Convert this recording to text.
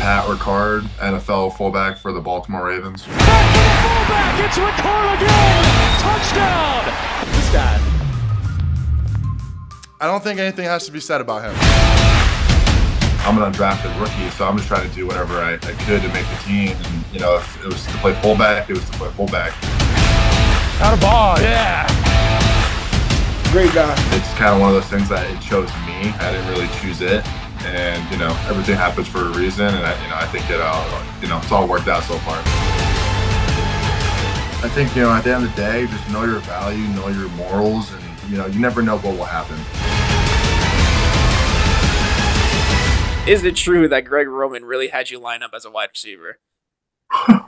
Pat Ricard, NFL fullback for the Baltimore Ravens. Back for the fullback. It's Ricard again. Touchdown. This guy. I don't think anything has to be said about him. I'm an undrafted rookie, so I'm just trying to do whatever I, I could to make the team. And, you know, if it was to play fullback, it was to play fullback. Out of ball. Yeah. Great guy. It's kind of one of those things that it chose me. I didn't really choose it. And, you know, everything happens for a reason. And, I, you know, I think that, uh, you know, it's all worked out so far. I think, you know, at the end of the day, just know your value, know your morals, and, you know, you never know what will happen. Is it true that Greg Roman really had you line up as a wide receiver?